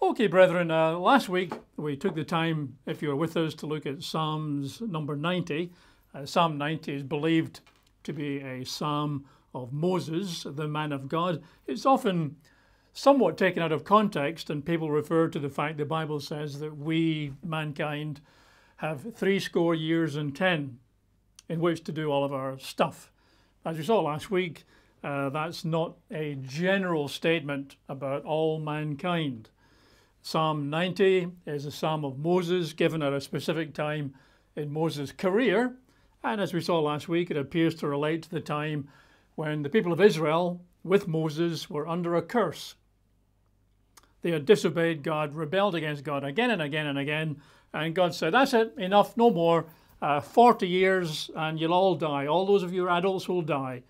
Okay, brethren, uh, last week we took the time, if you were with us, to look at Psalms number 90. Uh, psalm 90 is believed to be a psalm of Moses, the man of God. It's often somewhat taken out of context, and people refer to the fact the Bible says that we, mankind, have three score years and ten in which to do all of our stuff. As we saw last week, uh, that's not a general statement about all mankind. Psalm 90 is a psalm of Moses given at a specific time in Moses' career. And as we saw last week, it appears to relate to the time when the people of Israel, with Moses, were under a curse. They had disobeyed God, rebelled against God again and again and again. And God said, That's it, enough, no more. Uh, 40 years and you'll all die. All those of you adults will die.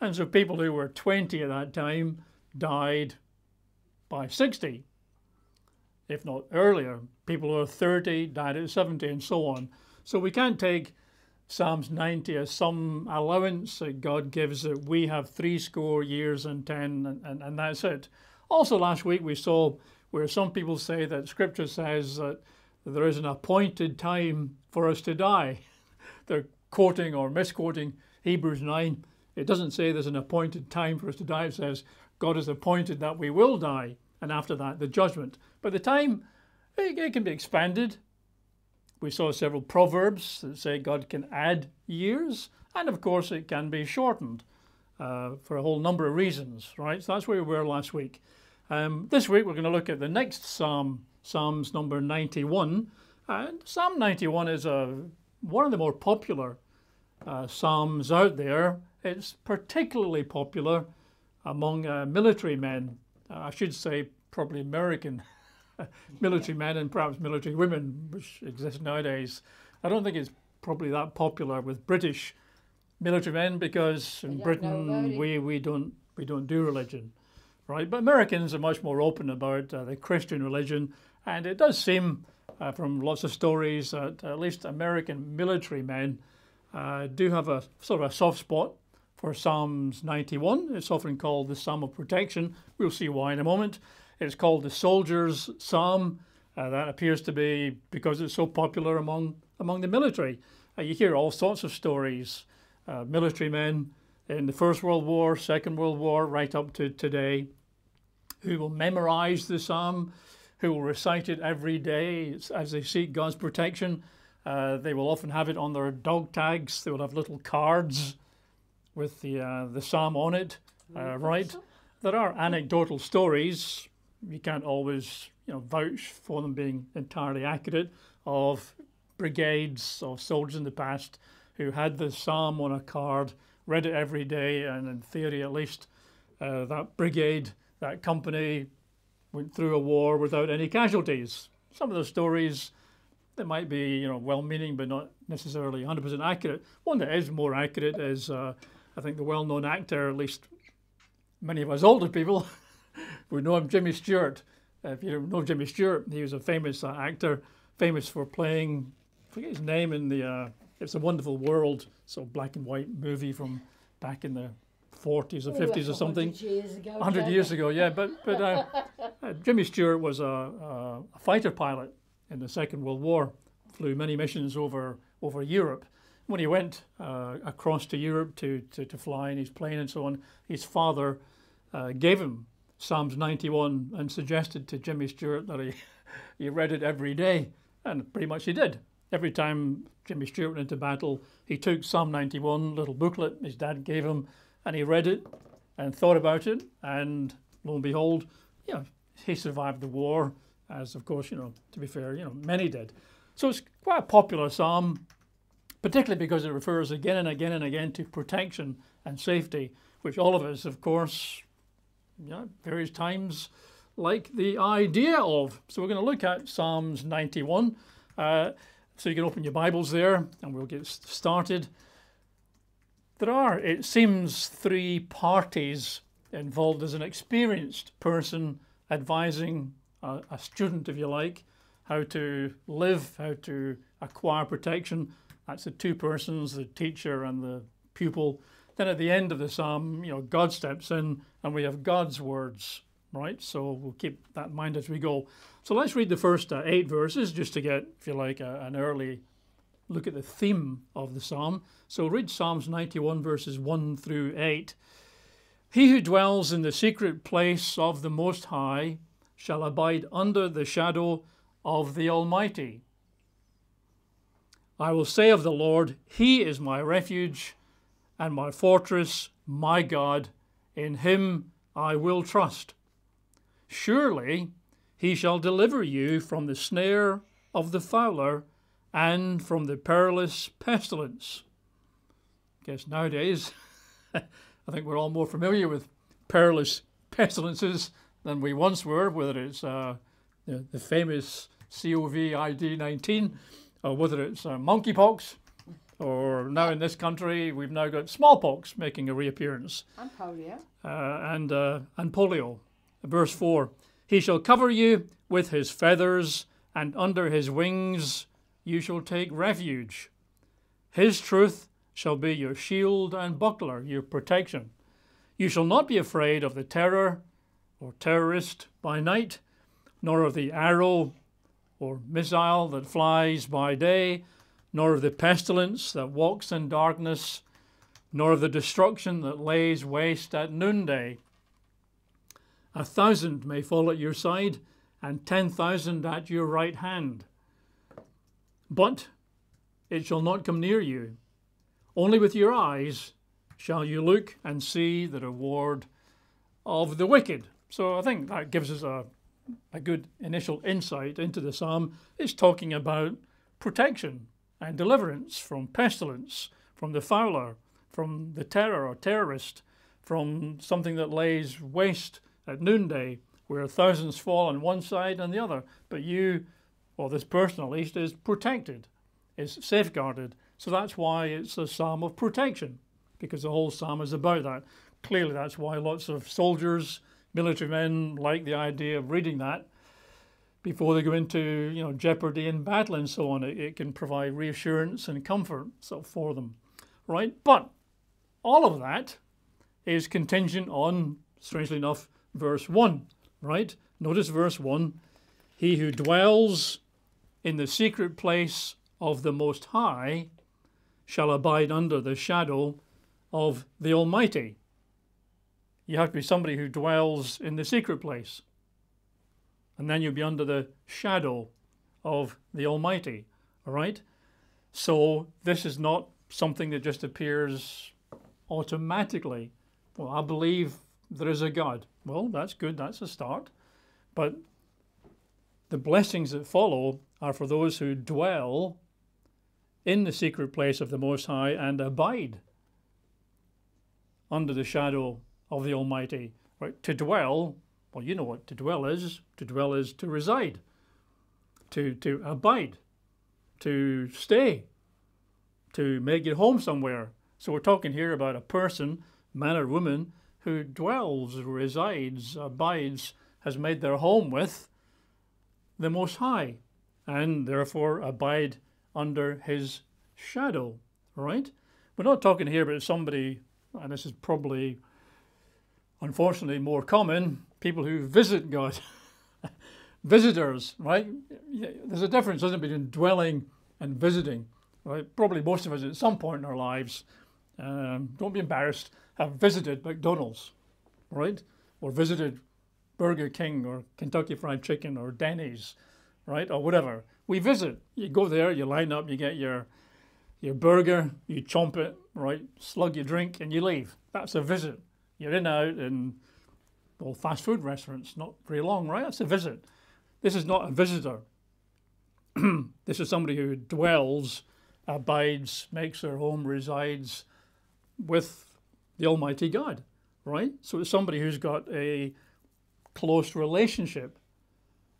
And so people who were 20 at that time died by 60, if not earlier. People who are 30 died at 70, and so on. So we can't take Psalms 90 as some allowance that God gives that we have three score years and ten, and, and, and that's it. Also, last week we saw where some people say that Scripture says that there is an appointed time for us to die. They're quoting or misquoting Hebrews 9 it doesn't say there's an appointed time for us to die. It says God has appointed that we will die, and after that, the judgment. But the time, it, it can be expanded. We saw several proverbs that say God can add years, and of course, it can be shortened uh, for a whole number of reasons, right? So that's where we were last week. Um, this week, we're going to look at the next psalm, Psalms number 91. And Psalm 91 is a, one of the more popular uh, psalms out there. It's particularly popular among uh, military men. Uh, I should say, probably American military men and perhaps military women, which exist nowadays. I don't think it's probably that popular with British military men because in Britain we, we don't we don't do religion, right? But Americans are much more open about uh, the Christian religion, and it does seem uh, from lots of stories that at least American military men uh, do have a sort of a soft spot for Psalms 91. It's often called the Psalm of Protection. We'll see why in a moment. It's called the Soldier's Psalm. Uh, that appears to be because it's so popular among among the military. Uh, you hear all sorts of stories. Uh, military men in the First World War, Second World War, right up to today, who will memorize the psalm, who will recite it every day as they seek God's protection. Uh, they will often have it on their dog tags. They will have little cards with the uh, the psalm on it, uh, right? There are anecdotal stories. You can't always you know vouch for them being entirely accurate of brigades of soldiers in the past who had the psalm on a card, read it every day, and in theory at least, uh, that brigade, that company went through a war without any casualties. Some of those stories they might be you know well-meaning but not necessarily 100% accurate. One that is more accurate is uh, I think the well-known actor, at least many of us older people, we know him, Jimmy Stewart. If you know Jimmy Stewart, he was a famous uh, actor, famous for playing, I forget his name in the uh, It's a Wonderful World, so black and white movie from back in the 40s or 50s or something. 100 years ago. 100 years ago, yeah. But, but uh, uh, Jimmy Stewart was a, a, a fighter pilot in the Second World War, flew many missions over, over Europe when he went uh, across to Europe to, to, to, fly in his plane and so on, his father uh, gave him Psalms 91 and suggested to Jimmy Stewart that he, he read it every day. And pretty much he did. Every time Jimmy Stewart went into battle, he took Psalm 91, little booklet his dad gave him, and he read it and thought about it. And lo and behold, you know, he survived the war, as of course, you know, to be fair, you know, many did. So it's quite a popular psalm particularly because it refers again and again and again to protection and safety, which all of us, of course, you know, various times like the idea of. So we're going to look at Psalms 91. Uh, so you can open your Bibles there and we'll get started. There are, it seems, three parties involved as an experienced person advising a, a student, if you like, how to live, how to acquire protection that's the two persons, the teacher and the pupil. Then at the end of the psalm, you know, God steps in and we have God's words right? So we'll keep that in mind as we go. So let's read the first uh, eight verses just to get, if you like, a, an early look at the theme of the psalm. So read Psalms 91, verses 1 through 8. He who dwells in the secret place of the Most High shall abide under the shadow of the Almighty. I will say of the Lord, He is my refuge and my fortress, my God. In Him I will trust. Surely He shall deliver you from the snare of the fowler and from the perilous pestilence. I guess nowadays, I think we're all more familiar with perilous pestilences than we once were, whether it's uh, the, the, famous COVID 19 or whether it's uh, monkeypox, or now in this country we've now got smallpox making a reappearance. And polio. Uh, and, uh, and polio. Verse 4 He shall cover you with his feathers, and under his wings you shall take refuge. His truth shall be your shield and buckler, your protection. You shall not be afraid of the terror or terrorist by night, nor of the arrow or missile that flies by day, nor of the pestilence that walks in darkness, nor of the destruction that lays waste at noonday. A thousand may fall at your side, and ten thousand at your right hand, but it shall not come near you. Only with your eyes shall you look and see the reward of the wicked. So I think that gives us a, a good initial insight into the psalm. It's talking about protection and deliverance from pestilence, from the fowler, from the terror or terrorist, from something that lays waste at noonday, where thousands fall on one side and the other. But you, or this person at least, is protected, is safeguarded. So that's why it's a psalm of protection, because the whole psalm is about that. Clearly, that's why lots of soldiers military men like the idea of reading that before they go into you know jeopardy and battle and so on. It, it can provide reassurance and comfort so for them, right? But all of that is contingent on, strangely enough, verse one, right? Notice verse one: He who dwells in the secret place of the Most High shall abide under the shadow of the Almighty. You have to be somebody who dwells in the secret place. And then you'll be under the shadow of the Almighty. All right? So this is not something that just appears automatically. Well, I believe there is a God. Well, that's good. That's a start. But the blessings that follow are for those who dwell in the secret place of the Most High and abide under the shadow of the Almighty. Right? To dwell, well, you know what to dwell is. To dwell is to reside, to, to abide, to stay, to make your home somewhere. So we're talking here about a person, man or woman, who dwells, resides, abides, has made their home with the Most High, and therefore abide under his shadow, right? We're not talking here about somebody, and this is probably unfortunately more common, people who visit God. Visitors, right? There's a difference, isn't it, between dwelling and visiting, right? Probably most of us at some point in our lives, um, don't be embarrassed, have visited McDonald's, right? Or visited Burger King or Kentucky Fried Chicken or Denny's, right? Or whatever. We visit. You go there, you line up, you get your your burger, you chomp it, right? Slug your drink, and you leave. That's a visit. You're in out in well fast food restaurants, not very long, right? That's a visit. This is not a visitor. this is somebody who dwells, abides, makes their home, resides with the Almighty God, right? So it's somebody who's got a close relationship.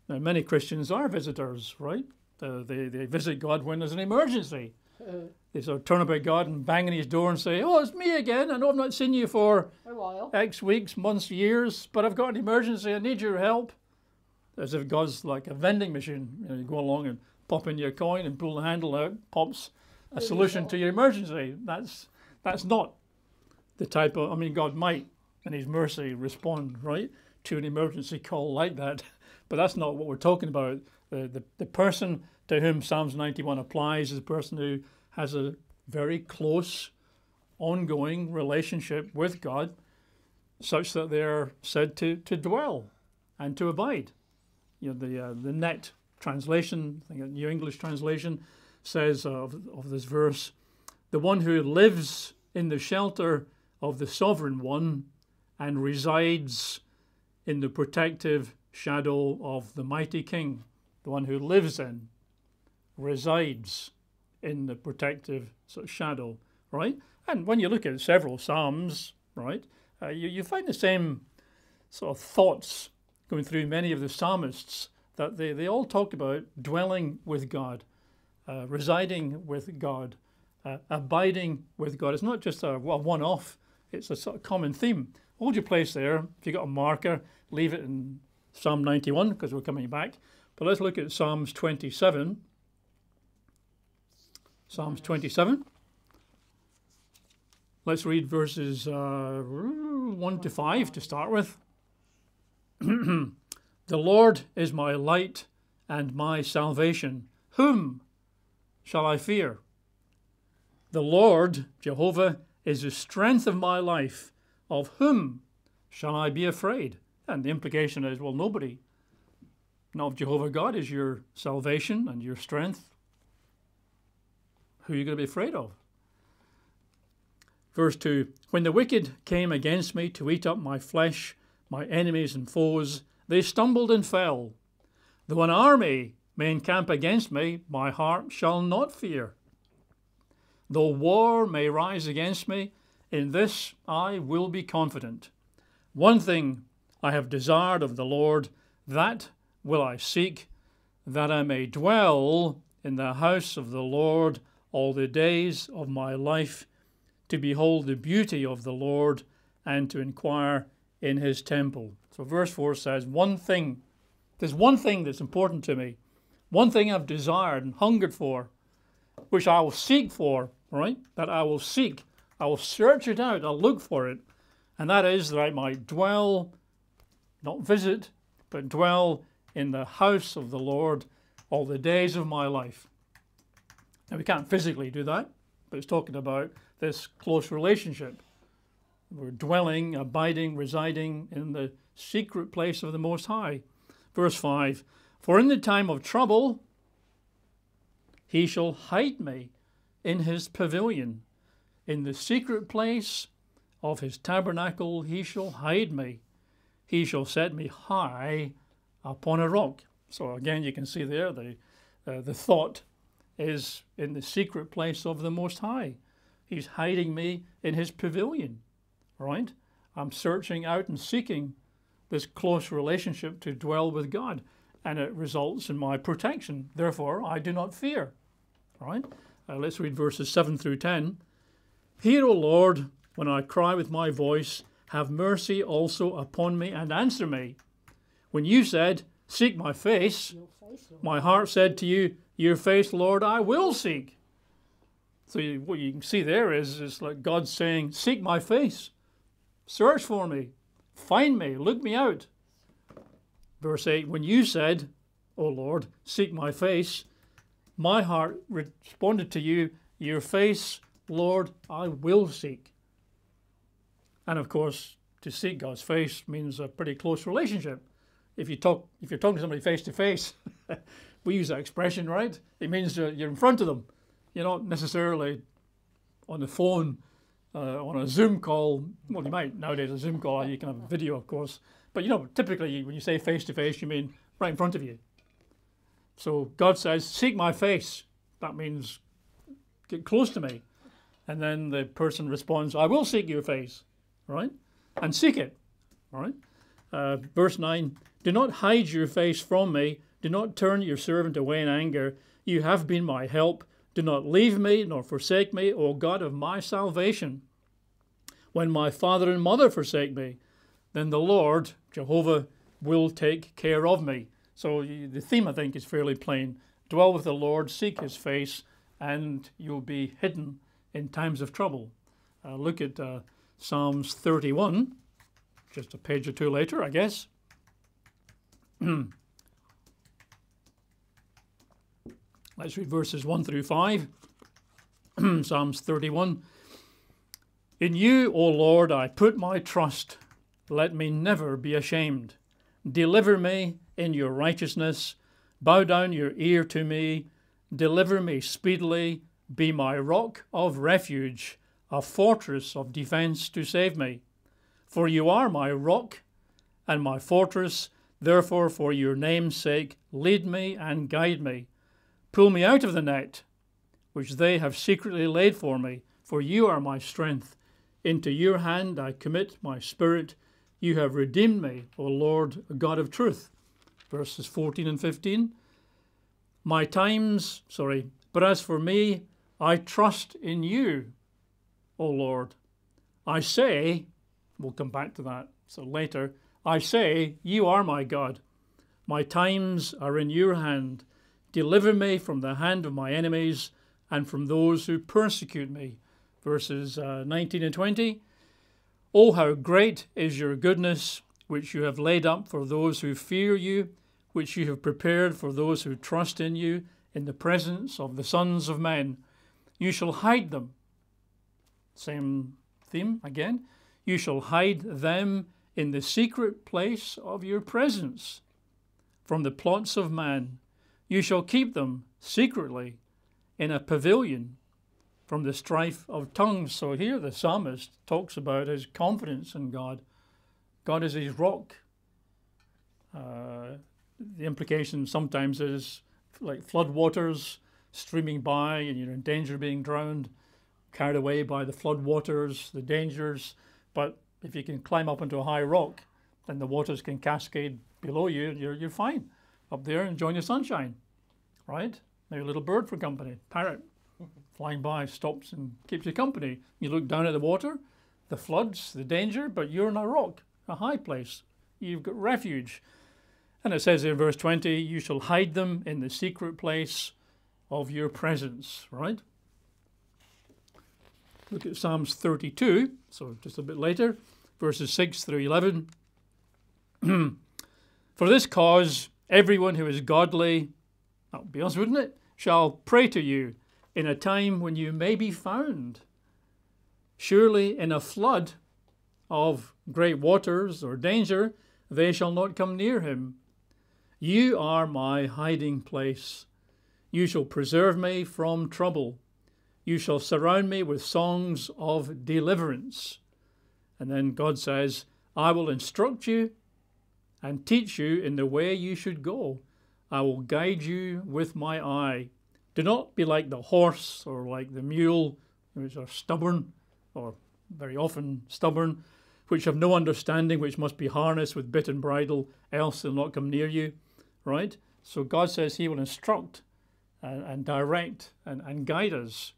Now, many Christians are visitors, right? Uh, they, they visit God when there's an emergency. Uh, they sort of turn about God and bang on his door and say, Oh, it's me again. I know I've not seen you for a while. X weeks, months, years, but I've got an emergency. I need your help. As if God's like a vending machine. You, know, you go along and pop in your coin and pull the handle out, pops a solution to your emergency. That's that's not the type of I mean God might in his mercy respond, right? to an emergency call like that. But that's not what we're talking about. The, the, the person to whom Psalms 91 applies is a person who has a very close, ongoing relationship with God, such that they're said to, to dwell and to abide. You know, the, uh, the net translation, I think New English translation, says of, of this verse, the one who lives in the shelter of the sovereign one and resides in the protective shadow of the mighty king, the one who lives in, resides in the protective sort of shadow, right? And when you look at several psalms, right, uh, you, you find the same sort of thoughts going through many of the psalmists that they, they all talk about dwelling with God, uh, residing with God, uh, abiding with God. It's not just a, one off, it's a sort of common theme. Hold your place there. If you've got a marker, leave it in Psalm 91 because we're coming back. But let's look at Psalms 27. Psalms 27. Let's read verses uh, 1 to 5 to start with. the Lord is my light and my salvation. Whom shall I fear? The Lord, Jehovah, is the strength of my life. Of whom shall I be afraid? And the implication is, well, nobody. Now, if Jehovah God is your salvation and your strength, who are you going to be afraid of? Verse 2 When the wicked came against me to eat up my flesh, my enemies and foes, they stumbled and fell. Though an army may encamp against me, my heart shall not fear. Though war may rise against me, in this I will be confident. One thing I have desired of the Lord, that will I seek, that I may dwell in the house of the Lord all the days of my life, to behold the beauty of the Lord and to inquire in his temple. So, verse 4 says, One thing, there's one thing that's important to me, one thing I've desired and hungered for, which I will seek for, right? That I will seek. I will search it out, I'll look for it, and that is that I might dwell, not visit, but dwell in the house of the Lord all the days of my life. Now, we can't physically do that, but it's talking about this close relationship. We're dwelling, abiding, residing in the secret place of the Most High. Verse 5 For in the time of trouble, he shall hide me in his pavilion. In the secret place of his tabernacle, he shall hide me. He shall set me high upon a rock. So again, you can see there the, uh, the thought is in the secret place of the Most High. He's hiding me in his pavilion, right? I'm searching out and seeking this close relationship to dwell with God, and it results in my protection. Therefore, I do not fear, right? Uh, let's read verses 7 through 10. Hear, O Lord, when I cry with my voice, have mercy also upon me and answer me. When you said, Seek my face, my heart said to you, Your face, Lord, I will seek. So you, what you can see there is, is like God saying, Seek my face, search for me, find me, look me out. Verse 8 When you said, O Lord, seek my face, my heart responded to you, Your face, Lord, I will seek. And of course, to seek God's face means a pretty close relationship if you talk if you're talking to somebody face to face, we use that expression, right? It means you're in front of them. You're not necessarily on the phone, uh, on a Zoom call. Well, you might nowadays a Zoom call. You can have a video, of course, but you know, typically when you say face to face, you mean right in front of you. So God says, "Seek my face." That means get close to me, and then the person responds, "I will seek your face," right? And seek it, all right. Uh, verse 9 Do not hide your face from me. Do not turn your servant away in anger. You have been my help. Do not leave me nor forsake me, O God of my salvation. When my father and mother forsake me, then the Lord, Jehovah, will take care of me. So the theme, I think, is fairly plain. Dwell with the Lord, seek his face, and you'll be hidden in times of trouble. Uh, look at uh, Psalms 31 just a page or two later, I guess. Hmm. Let's read verses 1 through 5. Psalms 31. In you, O Lord, I put my trust. Let me never be ashamed. Deliver me in your righteousness. Bow down your ear to me. Deliver me speedily. Be my rock of refuge, a fortress of defence to save me. For you are my rock and my fortress. Therefore, for your name's sake, lead me and guide me. Pull me out of the net which they have secretly laid for me, for you are my strength. Into your hand I commit my spirit. You have redeemed me, O Lord, God of truth. Verses 14 and 15. My times, sorry, but as for me, I trust in you, O Lord. I say, we'll come back to that so later, I say, You are my God. My times are in your hand. Deliver me from the hand of my enemies and from those who persecute me. Verses uh, 19 and 20. Oh, how great is your goodness, which you have laid up for those who fear you, which you have prepared for those who trust in you in the presence of the sons of men. You shall hide them. Same theme again. You shall hide them in the secret place of your presence from the plots of man. You shall keep them secretly in a pavilion from the strife of tongues. So here the psalmist talks about his confidence in God. God is his rock. Uh, the implication sometimes is like flood waters streaming by and you're in danger of being drowned, carried away by the flood waters, the dangers. But if you can climb up into a high rock, then the waters can cascade below you and you're, you're fine up there and enjoying the sunshine, right? Maybe a little bird for company, parrot flying by stops and keeps you company. You look down at the water, the floods, the danger, but you're on a rock, a high place. You've got refuge. And it says in verse 20, you shall hide them in the secret place of your presence, right? Look at Psalms 32, so just a bit later, verses 6 through 11. For this cause, everyone who is godly that would be us, wouldn't it? Shall pray to you in a time when you may be found. Surely in a flood of great waters or danger, they shall not come near him. You are my hiding place. You shall preserve me from trouble. You shall surround me with songs of deliverance. And then God says, I will instruct you and teach you in the way you should go. I will guide you with my eye. Do not be like the horse or like the mule, which are stubborn, or very often stubborn, which have no understanding, which must be harnessed with bit and bridle, else they'll not come near you. Right? So God says He will instruct and, and direct and, and guide us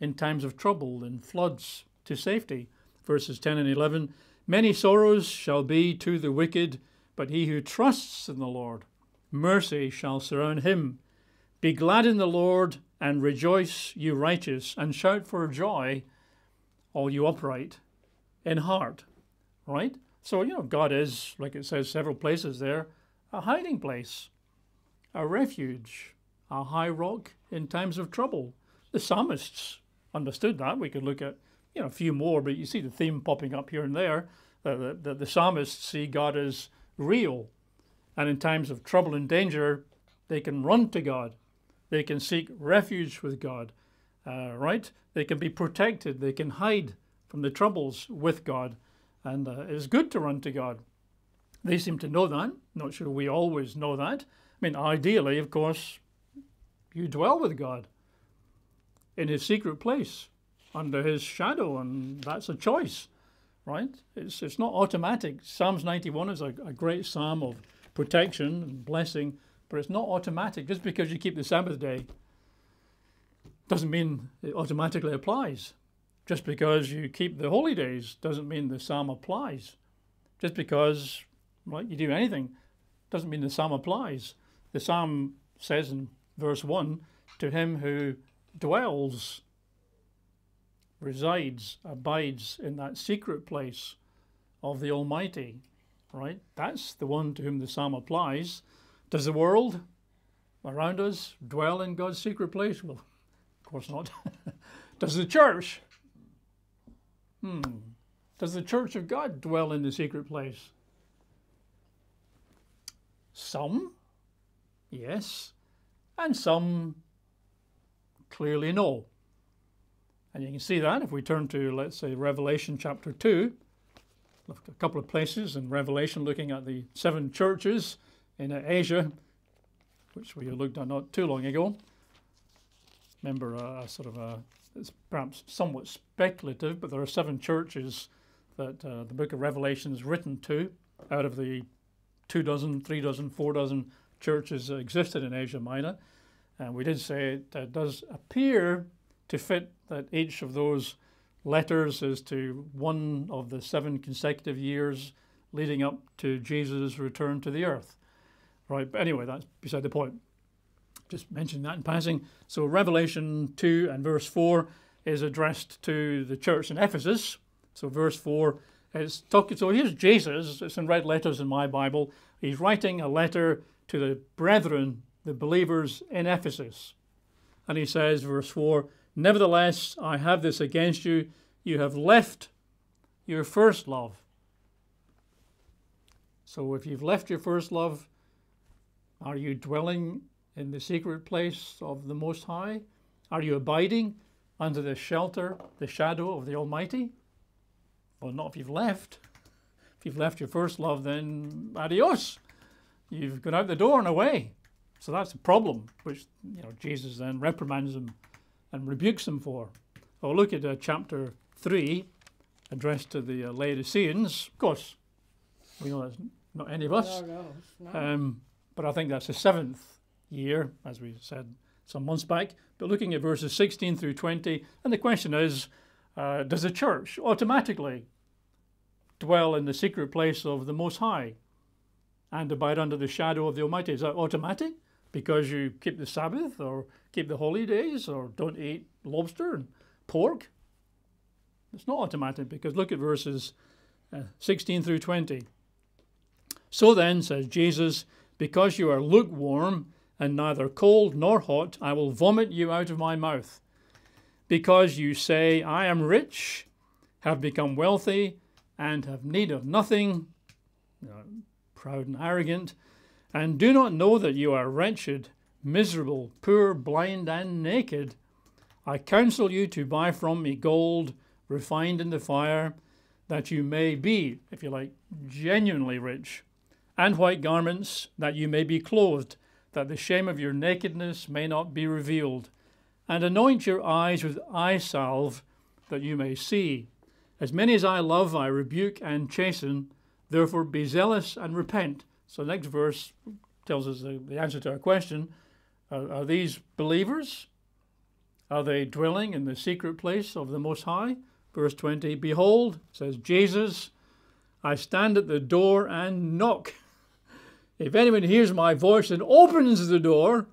in times of trouble and floods to safety. Verses 10 and 11 Many sorrows shall be to the wicked, but he who trusts in the Lord mercy shall surround him. Be glad in the Lord and rejoice, you righteous, and shout for joy, all you upright in heart. Right? So, you know, God is, like it says several places there, a hiding place, a refuge, a high rock in times of trouble. The psalmists understood that. We could look at, you know, a few more, but you see the theme popping up here and there. That the, the, the psalmists see God as real, and in times of trouble and danger, they can run to God. They can seek refuge with God, uh, right? They can be protected. They can hide from the troubles with God. And uh, it's good to run to God. They seem to know that. Not sure we always know that. I mean, ideally, of course, you dwell with God in his secret place under his shadow, and that's a choice, right? It's, it's not automatic. Psalms 91 is a, a great psalm of protection and blessing, but it's not automatic. Just because you keep the Sabbath day doesn't mean it automatically applies. Just because you keep the holy days doesn't mean the psalm applies. Just because right, you do anything doesn't mean the psalm applies. The psalm says in verse 1 to him who dwells, resides, abides in that secret place of the Almighty, right? That's the one to whom the psalm applies. Does the world around us dwell in God's secret place? Well, of course not. Does the church? Hmm. Does the church of God dwell in the secret place? Some, yes, and some clearly no. And you can see that if we turn to, let's say, Revelation chapter 2, a couple of places in Revelation looking at the seven churches in Asia, which we looked at not too long ago. Remember, a, sort of a, it's perhaps somewhat speculative, but there are seven churches that uh, the book of Revelation is written to out of the two dozen, three dozen, four dozen churches that existed in Asia Minor. And we did say it uh, does appear to fit that each of those letters is to one of the seven consecutive years leading up to Jesus' return to the earth. Right, but anyway, that's beside the point. Just mentioning that in passing. So, Revelation 2 and verse 4 is addressed to the church in Ephesus. So, verse 4 is talking. So, here's Jesus, it's in red letters in my Bible. He's writing a letter to the brethren, the believers in Ephesus. And he says, verse 4 Nevertheless, I have this against you. You have left your first love. So if you've left your first love, are you dwelling in the secret place of the Most High? Are you abiding under the shelter, the shadow of the Almighty? Well, not if you've left. If you've left your first love, then adios. You've gone out the door and away. So that's a problem, which you know Jesus then reprimands them and rebukes them for. Well, look at uh, chapter 3, addressed to the uh, Laodiceans. Of course, we know that's not any of us. No, no, um, but I think that's the seventh year, as we said some months back. But looking at verses 16 through 20, and the question is uh, does the church automatically dwell in the secret place of the Most High and abide under the shadow of the Almighty? Is that automatic? Because you keep the Sabbath or keep the holy days or don't eat lobster and pork. It's not automatic because look at verses uh, 16 through 20. So then, says Jesus, because you are lukewarm and neither cold nor hot, I will vomit you out of my mouth. Because you say, I am rich, have become wealthy, and have need of nothing, proud and arrogant, and do not know that you are wretched miserable, poor, blind, and naked. I counsel you to buy from me gold refined in the fire, that you may be, if you like, genuinely rich, and white garments, that you may be clothed, that the shame of your nakedness may not be revealed, and anoint your eyes with eye salve, that you may see. As many as I love, I rebuke and chasten. Therefore, be zealous and repent. So, next verse tells us the, the answer to our question are, are these believers? Are they dwelling in the secret place of the Most High? Verse 20 Behold, says Jesus, I stand at the door and knock. If anyone hears my voice and opens the door,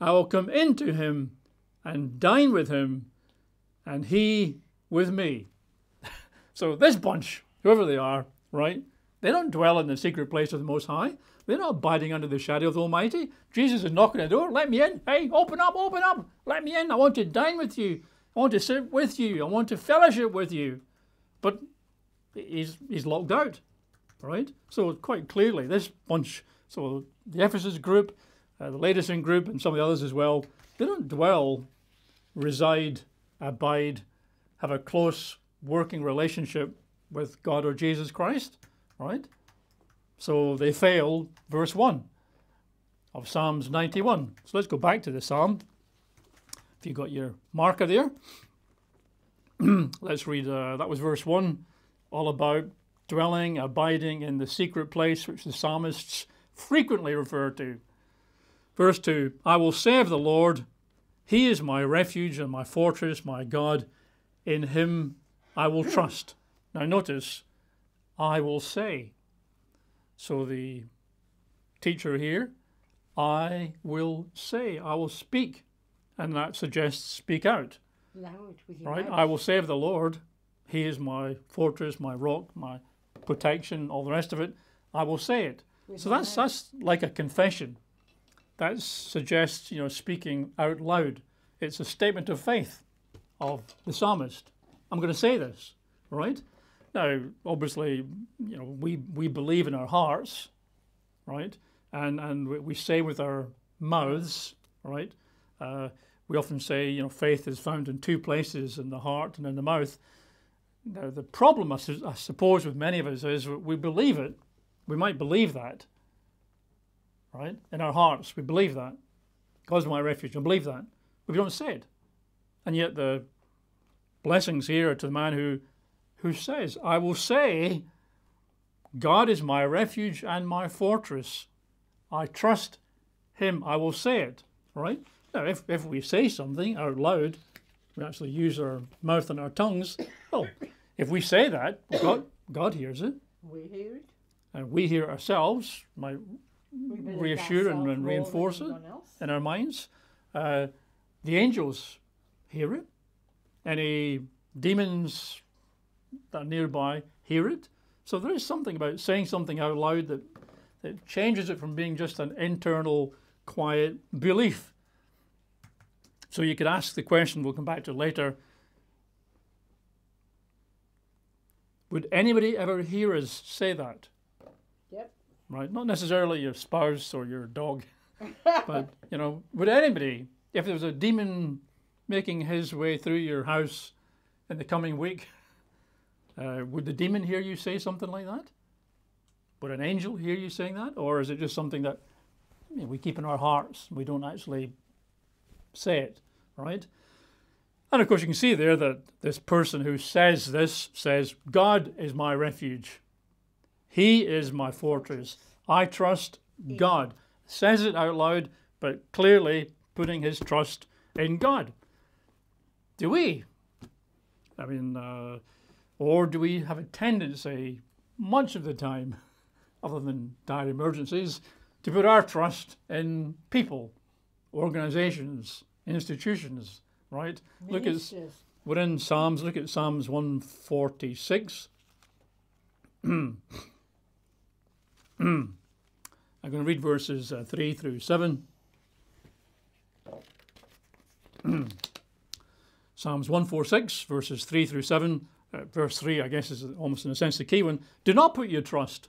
I will come into him and dine with him, and he with me. so, this bunch, whoever they are, right, they don't dwell in the secret place of the Most High. They're not abiding under the shadow of the Almighty. Jesus is knocking at the door. Let me in. Hey, open up, open up. Let me in. I want to dine with you. I want to sit with you. I want to fellowship with you. But he's, he's locked out, right? So quite clearly, this bunch, so the Ephesus group, uh, the Laodicean group, and some of the others as well, they don't dwell, reside, abide, have a close working relationship with God or Jesus Christ, right? So they fail verse 1 of Psalms 91. So let's go back to the psalm. If you've got your marker there, let's read uh, that was verse 1, all about dwelling, abiding in the secret place, which the psalmists frequently refer to. Verse 2 I will of the Lord, He is my refuge and my fortress, my God. In Him I will trust. Now notice, I will say. So the teacher here, I will say, I will speak. And that suggests speak out. right? Mouth. I will say of the Lord, He is my fortress, my rock, my protection, all the rest of it. I will say it. So that's that's like a confession. That suggests you know speaking out loud. It's a statement of faith of the psalmist. I'm going to say this, right? Now, obviously, you know we we believe in our hearts, right, and and we say with our mouths, right. Uh, we often say, you know, faith is found in two places, in the heart and in the mouth. Now, the problem, I, su- I suppose, with many of us is we believe it. We might believe that, right? In our hearts, we believe that. God's my refuge. I believe that. But we don't say it. And yet the blessings here are to the man who, who says, I will say, God is my refuge and my fortress. I trust him. I will say it, right? Now, if, if we say something out loud, we actually use our mouth and our tongues. Well, if we say that, God, God hears it. We hear it. And we hear ourselves, might reassure and, and reinforce it in our minds. Uh, the angels hear it. Any demons that are nearby hear it. So there is something about saying something out loud that, that changes it from being just an internal, quiet belief. So you could ask the question, we'll come back to later. Would anybody ever hear us say that? Yep. right? Not necessarily your spouse or your dog, but you know, would anybody, if there was a demon making his way through your house in the coming week, uh, would the demon hear you say something like that? Would an angel hear you saying that, or is it just something that you know, we keep in our hearts? We don't actually say it, right? And of course, you can see there that this person who says this says, God is my refuge. He is my fortress. I trust God. Says it out loud, but clearly putting his trust in God. Do we? I mean, uh, or do we have a tendency, much of the time, other than dire emergencies, to put our trust in people, organizations, institutions, right? Look at Ministers. we're in Psalms. Look at Psalms 146. I'm going to read verses uh, 3 through 7. Psalms 146, verses 3 through 7. Uh, verse 3, I guess, is almost in a sense the key one. Do not put your trust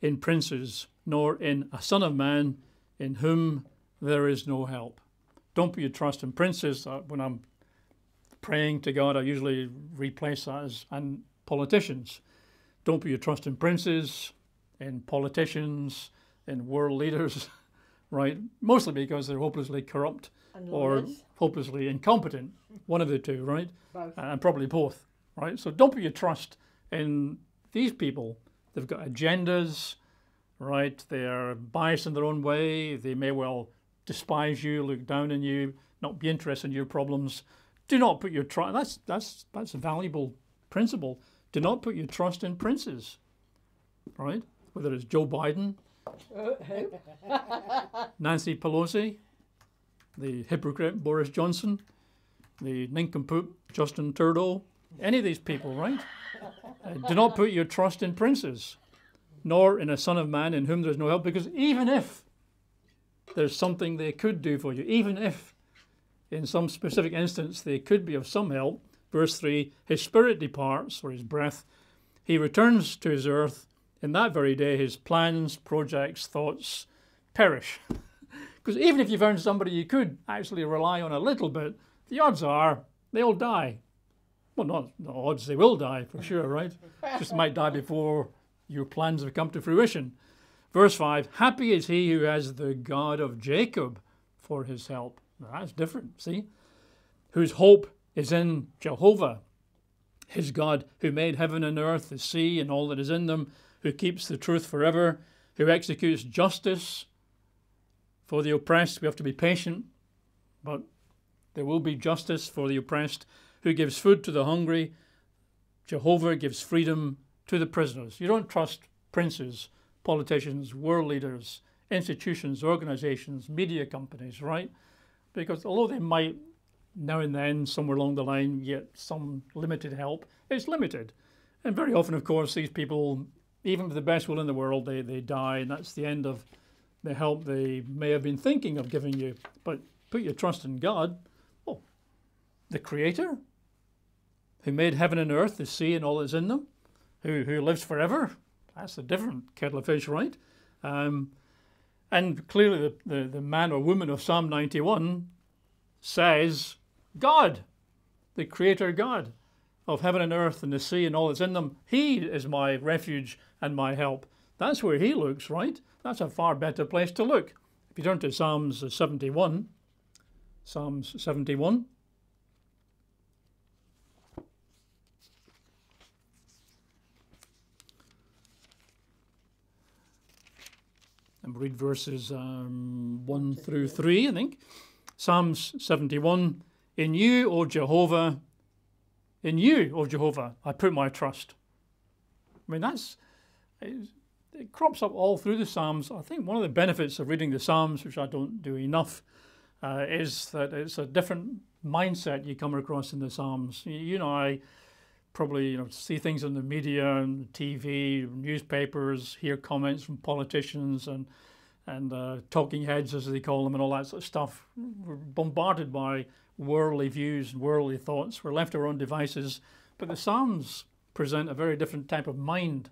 in princes, nor in a son of man in whom there is no help. Don't put your trust in princes. Uh, when I'm praying to God, I usually replace that as and politicians. Don't put your trust in princes, in politicians, in world leaders, right? Mostly because they're hopelessly corrupt or hopelessly incompetent. One of the two, right? Both. And probably both, right? So don't put your trust in these people. They've got agendas, right? They are biased in their own way. They may well despise you, look down on you, not be interested in your problems. Do not put your trust. That's that's that's a valuable principle. Do not put your trust in princes, right? Whether it's Joe Biden, Nancy Pelosi, the hypocrite Boris Johnson, the nincompoop Justin Trudeau, any of these people, right? Uh, do not put your trust in princes, nor in a son of man in whom there's no help, because even if there's something they could do for you, even if in some specific instance they could be of some help, verse 3 his spirit departs, or his breath, he returns to his earth. In that very day, his plans, projects, thoughts perish. Because even if you found somebody you could actually rely on a little bit, the odds are they'll die. Well, not the odds they will die for sure, right? Just might die before your plans have come to fruition. Verse 5 Happy is he who has the God of Jacob for his help. Now, that's different, see? Whose hope is in Jehovah, his God, who made heaven and earth, the sea, and all that is in them, who keeps the truth forever, who executes justice for the oppressed. We have to be patient, but there will be justice for the oppressed, who gives food to the hungry. Jehovah gives freedom to the prisoners. You don't trust princes, politicians, world leaders, institutions, organizations, media companies, right? Because although they might now and then, somewhere along the line, get some limited help, it's limited. And very often, of course, these people even with the best will in the world, they, they die, and that's the end of the help they may have been thinking of giving you. But put your trust in God, oh, the Creator, who made heaven and earth, the sea and all that's in them, who, who lives forever. That's a different kettle of fish, right? Um, and clearly, the, the, the man or woman of Psalm 91 says, God, the Creator God of heaven and earth and the sea and all that's in them, He is my refuge and my help. That's where He looks, right? That's a far better place to look. If you turn to Psalms 71, Psalms 71. And read verses um, 1 through 3, I think. Psalms 71 In you, O Jehovah, in you, O Jehovah, I put my trust. I mean, that's, it crops up all through the Psalms. I think one of the benefits of reading the Psalms, which I don't do enough, uh, is that it's a different mindset you come across in the Psalms. You know, I probably you know see things in the media and TV, newspapers, hear comments from politicians and and uh, talking heads, as they call them, and all that sort of stuff. We're bombarded by worldly views and worldly thoughts. We're left to our own devices. But the Psalms present a very different type of mind,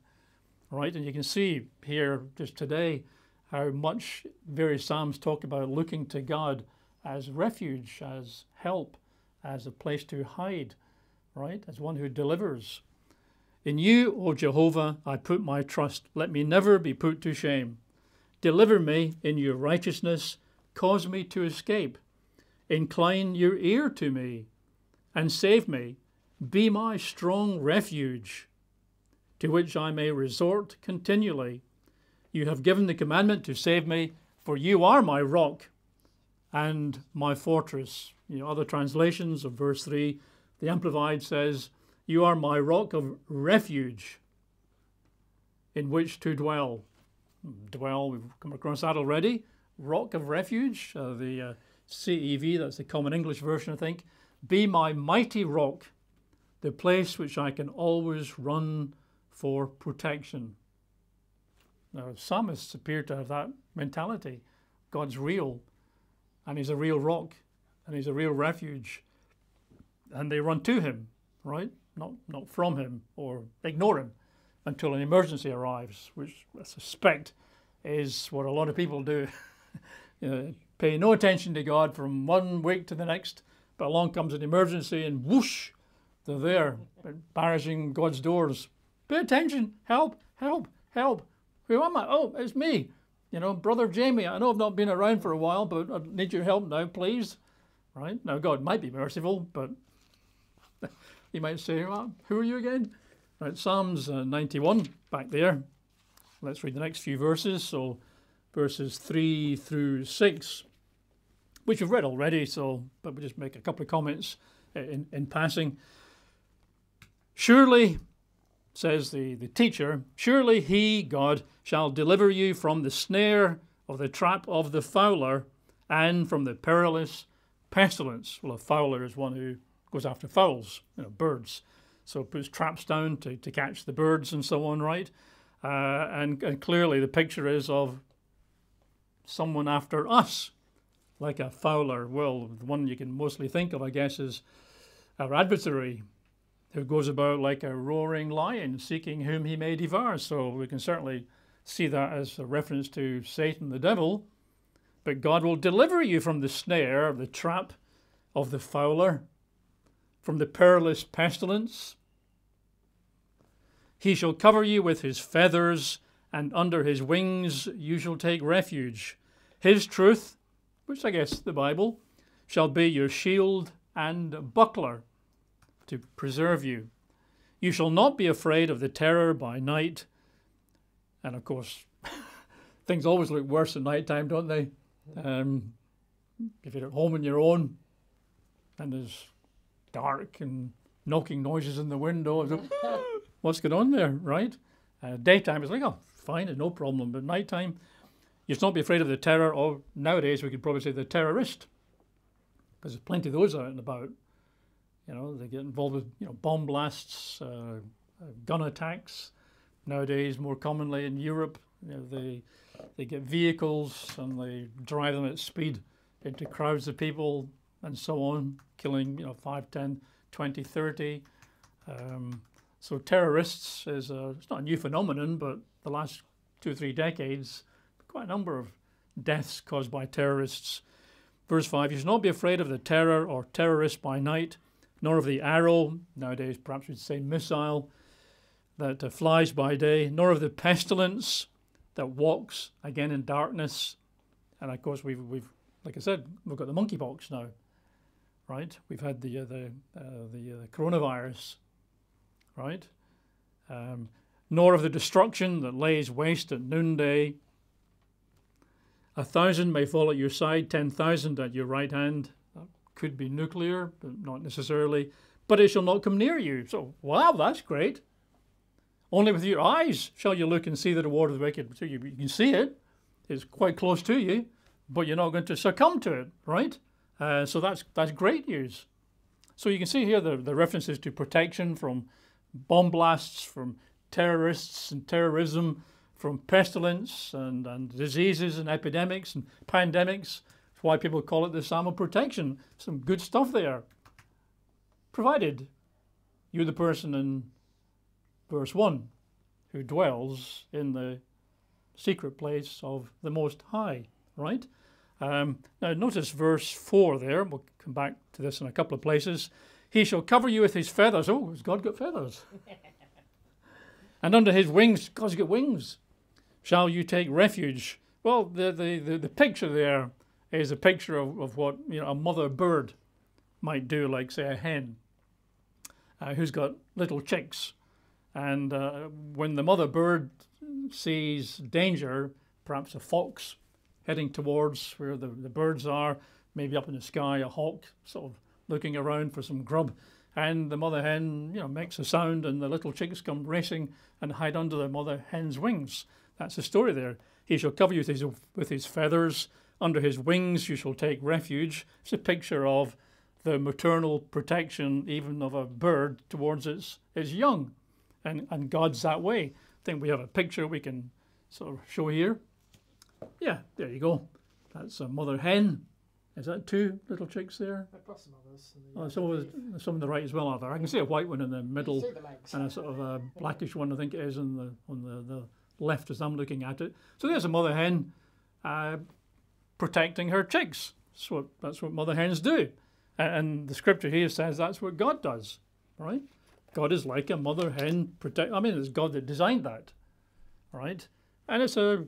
right? And you can see here just today how much various Psalms talk about looking to God as refuge, as help, as a place to hide right? As one who delivers. In you, O Jehovah, I put my trust. Let me never be put to shame. Deliver me in your righteousness. Cause me to escape. Incline your ear to me and save me. Be my strong refuge to which I may resort continually. You have given the commandment to save me, for you are my rock and my fortress. You know, other translations of verse 3 the Amplified says, You are my rock of refuge in which to dwell. Dwell, we've come across that already. Rock of refuge, uh, the uh, CEV, that's the Common English version, I think. Be my mighty rock, the place which I can always run for protection. Now, psalmists appear to have that mentality. God's real, and He's a real rock, and He's a real refuge and they run to him, right? Not, not from him or ignore him until an emergency arrives, which I suspect is what a lot of people do. you know, pay no attention to God from one week to the next, but along comes an emergency and whoosh, they're there, barraging God's doors. Pay attention, help, help, help. Who am I? Oh, it's me. You know, Brother Jamie, I know I've not been around for a while, but I need your help now, please. Right? Now, God might be merciful, but you might say, well, who are you again? Right, Psalms uh, 91, back there. Let's read the next few verses. So, verses 3 through 6, which we've read already, so, but we'll just make a couple of comments uh, in, in passing. Surely, says the, the teacher, surely he, God, shall deliver you from the snare of the trap of the fowler and from the perilous pestilence. Well, a fowler is one who goes after fowls, you know, birds. So puts traps down to, to catch the birds and so on, right? Uh, and, and clearly the picture is of someone after us, like a fowler. Well, the one you can mostly think of, I guess, is our adversary, who goes about like a roaring lion, seeking whom he may devour. So we can certainly see that as a reference to Satan, the devil. But God will deliver you from the snare, the trap of the fowler from the perilous pestilence. He shall cover you with his feathers, and under his wings you shall take refuge. His truth, which I guess the Bible, shall be your shield and buckler to preserve you. You shall not be afraid of the terror by night. And of course, things always look worse at night time, don't they? Um, if you're at home on your own and there's dark and knocking noises in the window. What's going on there, right? Uh, daytime is like, oh, fine, no problem. But nighttime, you should not be afraid of the terror, or nowadays we could probably say the terrorist, because there's plenty of those out and about. You know, they get involved with you know bomb blasts, uh, uh gun attacks, nowadays more commonly in Europe. You know, they they get vehicles and they drive them at speed into crowds of people and so on, killing you know 5, 10, 20, 30. Um, so terrorists is a, it's not a new phenomenon, but the last two or three decades, quite a number of deaths caused by terrorists. Verse 5 You should not be afraid of the terror or terrorist by night, nor of the arrow, nowadays perhaps we'd say missile, that uh, flies by day, nor of the pestilence that walks again in darkness. And of course, we've, we've like I said, we've got the monkeypox now, right? We've had the, uh, the, uh, the coronavirus, right? Um, nor of the destruction that lays waste at noonday. A thousand may fall at your side, ten thousand at your right hand. That could be nuclear, but not necessarily. But it shall not come near you. So, wow, that's great. Only with your eyes shall you look and see the reward of the wicked. So you, you can see it, it's quite close to you, but you're not going to succumb to it, right? Uh, so that's, that's great news. So you can see here the, the references to protection from bomb blasts, from terrorists and terrorism, from pestilence and, and diseases and epidemics and pandemics. That's why people call it the Psalm of Protection. Some good stuff there. Provided you're the person in verse 1 who dwells in the secret place of the Most High, right? Um, now, notice verse 4 there. We'll come back to this in a couple of places. He shall cover you with his feathers. Oh, has God got feathers? and under his wings, God's got wings, shall you take refuge. Well, the, the, the, the picture there is a picture of, of what you know, a mother bird might do, like, say, a hen uh, who's got little chicks. And uh, when the mother bird sees danger, perhaps a fox heading towards where the, the birds are, maybe up in the sky, a hawk sort of looking around for some grub. And the mother hen, you know, makes a sound, and the little chicks come racing and hide under the mother hen's wings. That's the story there. He shall cover you with his, with his feathers. Under his wings you shall take refuge. It's a picture of the maternal protection, even of a bird, towards its, its young. And, and God's that way. I think we have a picture we can sort of show here. Yeah, there you go. That's a mother hen is that two little chicks there? Plus some others. Oh, some, of the, some on the right as well are there. I can see a white one in the middle The and a sort of a blackish one I think it is on the on the, the left as I'm looking at it. So there's a mother hen uh, protecting her chicks. That's what that's what mother hens do, and, and the scripture here says that's what God does, right? God is like a mother hen protect. I mean, it's God that designed that, right? And it's a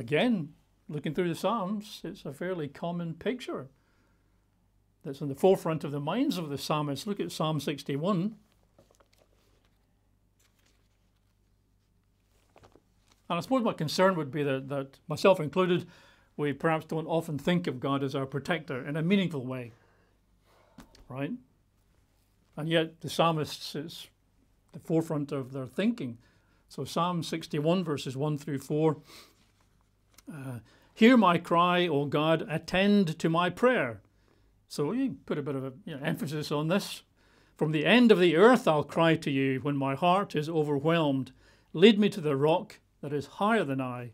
again looking through the Psalms, it's a fairly common picture that's in the forefront of the minds of the psalmists. Look at Psalm 61. And I suppose my concern would be that, that myself included, we perhaps don't often think of God as our protector in a meaningful way, right? And yet the psalmists, it's the forefront of their thinking. So Psalm 61, verses 1 through 4. Uh, Hear my cry, O God, attend to my prayer. So you put a bit of a, you know, emphasis on this. From the end of the earth I'll cry to you when my heart is overwhelmed. Lead me to the rock that is higher than I,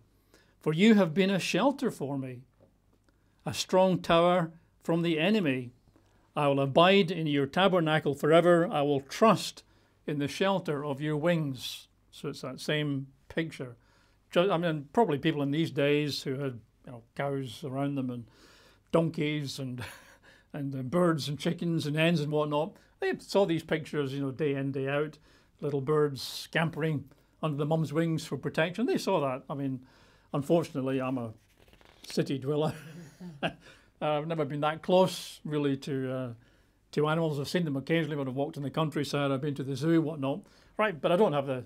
for you have been a shelter for me, a strong tower from the enemy. I will abide in your tabernacle forever. I will trust in the shelter of your wings. So it's that same picture. I mean, probably people in these days who had you know, cows around them and donkeys and and birds and chickens and hens and whatnot. They saw these pictures, you know, day in day out, little birds scampering under the mum's wings for protection. They saw that. I mean, unfortunately, I'm a city dweller. I've never been that close, really, to uh, to animals. I've seen them occasionally when I've walked in the countryside. I've been to the zoo, whatnot. Right, but I don't have the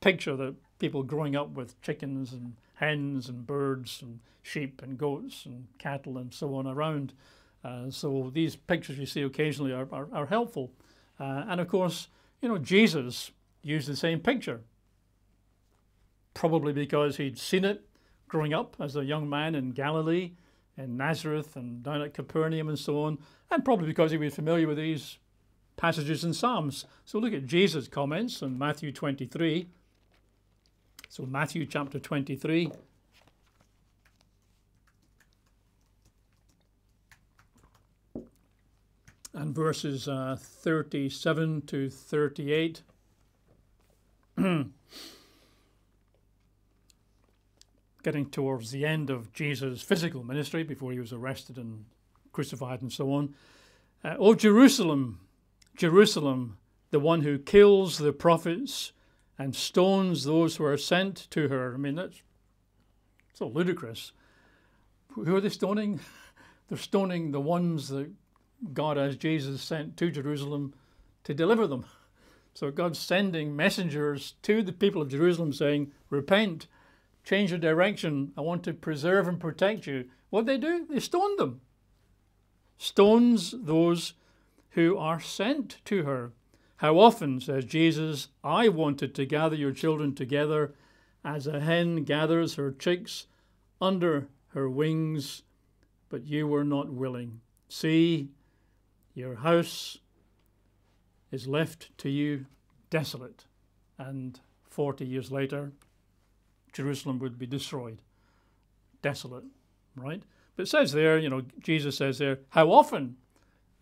picture that people growing up with chickens and hens and birds and sheep and goats and cattle and so on around. Uh, so these pictures you see occasionally are, are, are helpful. Uh, and of course, you know, Jesus used the same picture, probably because he'd seen it growing up as a young man in Galilee, in Nazareth, and down at Capernaum and so on, and probably because he was familiar with these passages in Psalms. So look at Jesus' comments in Matthew 23. So, Matthew chapter 23. And verses uh, 37 to 38. Getting towards the end of Jesus' physical ministry before he was arrested and crucified and so on. Uh, oh, Jerusalem, Jerusalem, the one who kills the prophets and stones those who are sent to her. I mean, that's so ludicrous. Who are they stoning? They're stoning the ones that God, as Jesus, sent to Jerusalem to deliver them. So God's sending messengers to the people of Jerusalem saying, Repent, change your direction. I want to preserve and protect you. What they do? They stone them. Stones those who are sent to her. How often, says Jesus, I wanted to gather your children together as a hen gathers her chicks under her wings, but you were not willing. See, your house is left to you desolate. And 40 years later, Jerusalem would be destroyed. Desolate, right? But it says there, you know, Jesus says there, how often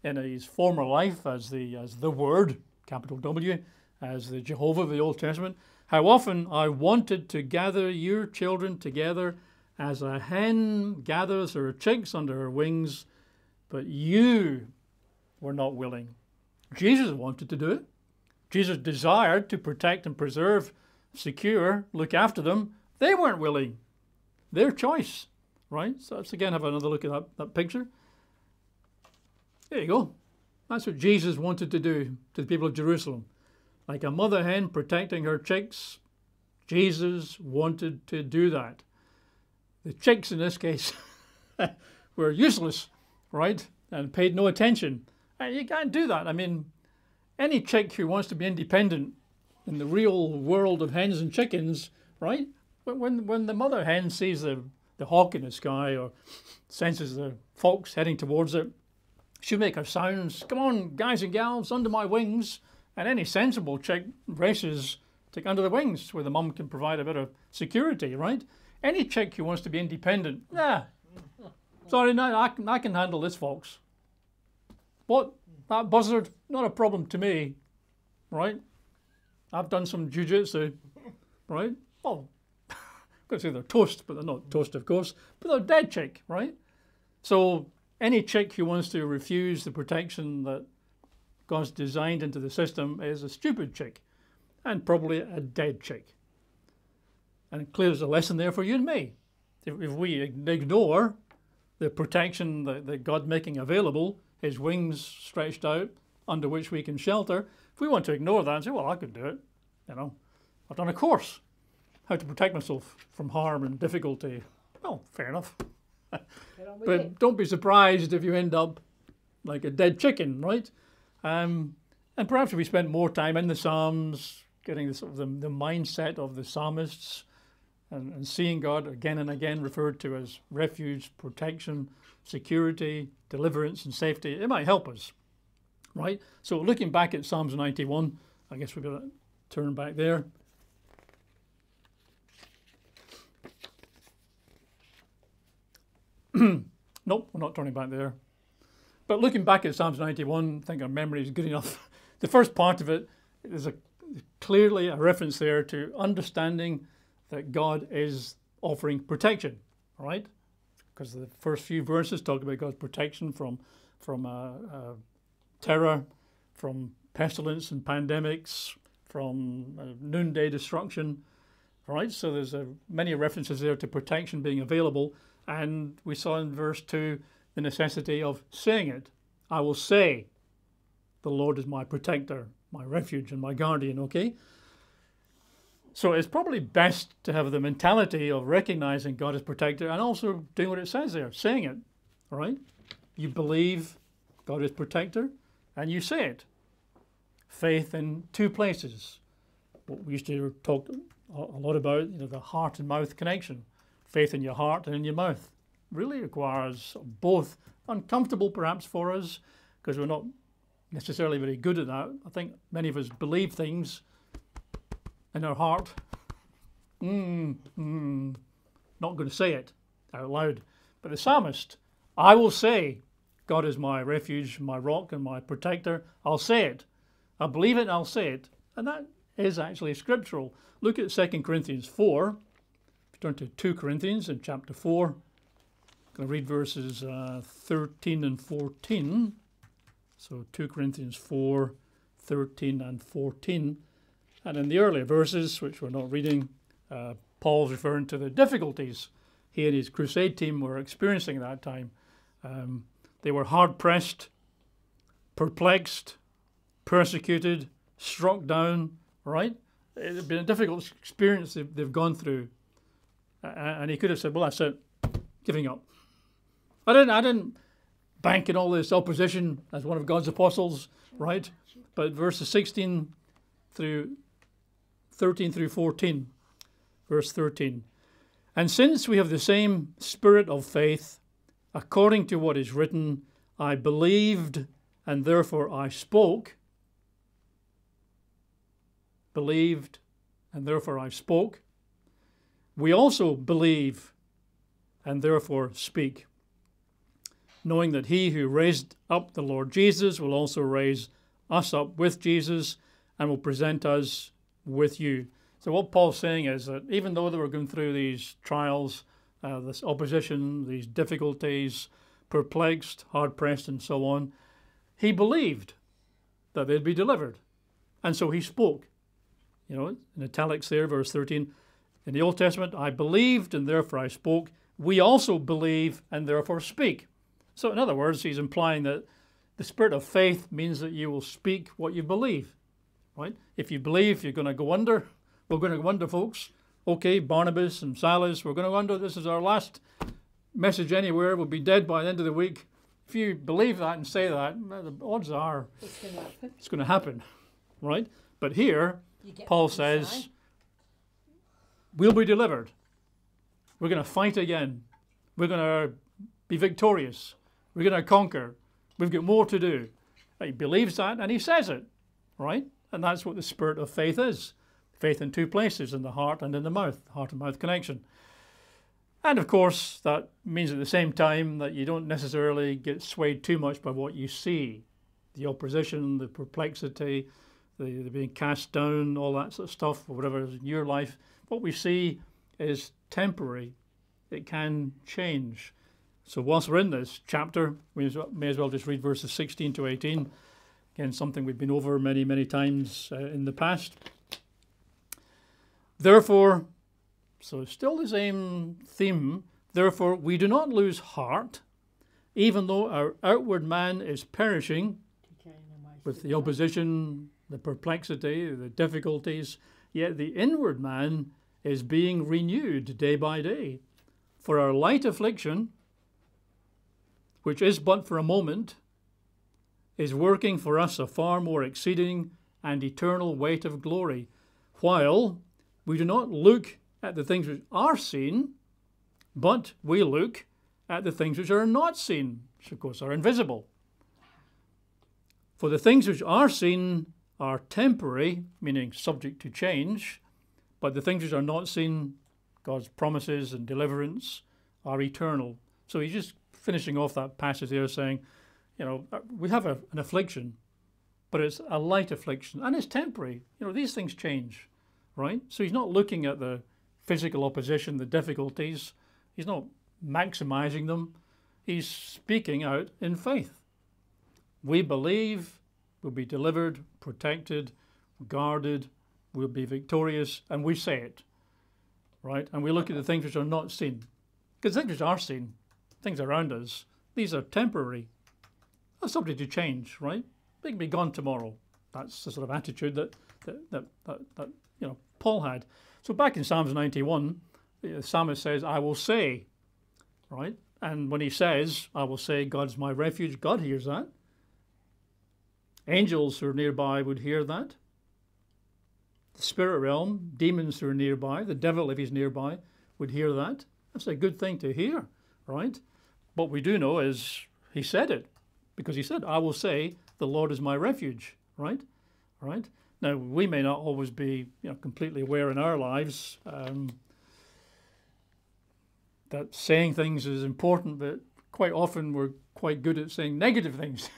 in his former life as the as the Word, capital W, as the Jehovah of the Old Testament, how often I wanted to gather your children together as a hen gathers her chicks under her wings, but you were not willing. Jesus wanted to do it. Jesus desired to protect and preserve, secure, look after them. They weren't willing. Their choice, right? So let's again have another look at that, that picture. There you go. That's what Jesus wanted to do to the people of Jerusalem. Like a mother hen protecting her chicks, Jesus wanted to do that. The chicks in this case were useless, right? And paid no attention. And you can't do that. I mean, any chick who wants to be independent in the real world of hens and chickens, right? When, when the mother hen sees the, the hawk in the sky or senses the fox heading towards it, she'll make her sounds, come on, guys and gals, under my wings. And any sensible chick races to under the wings where the mum can provide a bit of security, right? Any chick who wants to be independent, yeah, sorry, no, I can, I can handle this, folks. What? That buzzard, not a problem to me, right? I've done some jujitsu, right? Well, I'm going to say they're toast, but they're not toast, of course, but they're dead chick, right? So any chick who wants to refuse the protection that God's designed into the system is a stupid chick and probably a dead chick. And clearly there's a lesson there for you and me. If, if we ignore the protection that, that God's making available, his wings stretched out under which we can shelter, if we want to ignore that and say, well, I could do it, you know, I've done a course, how to protect myself from harm and difficulty. Well, fair enough. But it. don't be surprised if you end up like a dead chicken, right? Um, and perhaps if we spent more time in the Psalms, getting the, sort of the, the mindset of the psalmists, and, and seeing God again and again referred to as refuge, protection, security, deliverance, and safety, it might help us, right? So looking back at Psalms 91, I guess we've got to turn back there. nope, we're not turning back there. But looking back at Psalms 91, I think our memory is good enough. the first part of it is a, clearly a reference there to understanding that God is offering protection, right? Because the first few verses talk about God's protection from from uh, uh, terror, from pestilence and pandemics, from uh, noonday destruction, right? So there's many references there to protection being available, and we saw in verse two the necessity of saying it. I will say, "The Lord is my protector, my refuge, and my guardian." Okay. So it's probably best to have the mentality of recognizing God as protector and also doing what it says there, saying it. All right? You believe God is protector and you say it. Faith in two places. What we used to talk a lot about, you know, the heart and mouth connection. Faith in your heart and in your mouth really requires both. Uncomfortable perhaps for us because we're not necessarily very good at that. I think many of us believe things in our heart, mm, mm, not going to say it out loud. But the psalmist, I will say, God is my refuge, my rock, and my protector. I'll say it. I believe it, I'll say it. And that is actually scriptural. Look at 2 Corinthians 4. Turn to 2 Corinthians in chapter 4, I'm going to read verses uh, 13 and 14. So 2 Corinthians 4, 13 and 14. And in the earlier verses, which we're not reading, uh, Paul's referring to the difficulties he and his crusade team were experiencing at that time. Um, they were hard pressed, perplexed, persecuted, struck down, right? It had been a difficult experience they've gone through. And he could have said, Well, that's it, giving up. I didn't, I didn't bank in all this opposition as one of God's apostles, right? But verses 16 through 13 through 14, verse 13. And since we have the same spirit of faith, according to what is written, I believed and therefore I spoke. Believed and therefore I spoke. We also believe and therefore speak, knowing that he who raised up the Lord Jesus will also raise us up with Jesus and will present us with you. So, what Paul's saying is that even though they were going through these trials, uh, this opposition, these difficulties, perplexed, hard pressed, and so on, he believed that they'd be delivered. And so he spoke. You know, in italics there, verse 13. In the Old Testament, I believed and therefore I spoke. We also believe and therefore speak. So, in other words, he's implying that the spirit of faith means that you will speak what you believe right? If you believe you're going to go under, we're going to go under, folks. Okay, Barnabas and Silas, we're going to go under. This is our last message anywhere. We'll be dead by the end of the week. If you believe that and say that, the odds are It's going to happen. it's going to happen, right? But here, Paul says. We'll be delivered. We're going to fight again. We're going to be victorious. We're going to conquer. We've got more to do. He believes that and he says it, right? And that's what the spirit of faith is faith in two places, in the heart and in the mouth, heart and mouth connection. And of course, that means at the same time that you don't necessarily get swayed too much by what you see the opposition, the perplexity, the, the being cast down, all that sort of stuff, or whatever is in your life. What we see is temporary, it can change. So, whilst we're in this chapter, we may as well just read verses 16 to 18. Again, something we've been over many, many times uh, in the past. Therefore, so still the same theme. Therefore, we do not lose heart, even though our outward man is perishing with the opposition, the perplexity, the difficulties, yet the inward man is being renewed day by day. For our light affliction, which is but for a moment, is working for us a far more exceeding and eternal weight of glory, while we do not look at the things which are seen, but we look at the things which are not seen, which of course are invisible. For the things which are seen are temporary, meaning subject to change, but the things which are not seen, God's promises and deliverance, are eternal. So he's just finishing off that passage there saying, you know, uh, we have a, an affliction, but it's a light affliction and it's temporary. You know, these things change, right? So he's not looking at the physical opposition, the difficulties, he's not maximizing them. He's speaking out in faith. We believe we'll be delivered, protected, guarded, we'll be victorious, and we say it, right? And we look at the things which are not seen. Because things which are seen, things around us, these are temporary. They're subject to change, right? They can be gone tomorrow. That's the sort of attitude that, that, that, that, that you know, Paul had. So back in Psalms 91, the psalmist says, I will say, right? And when he says, I will say, God's my refuge, God hears that. Angels who are nearby would hear that. The spirit realm, demons who are nearby, the devil, if he's nearby, would hear that. That's a good thing to hear, right? What we do know is he said it because he said, I will say, the Lord is my refuge, right? Right? Now, we may not always be you know, completely aware in our lives um, that saying things is important, but quite often we're quite good at saying negative things.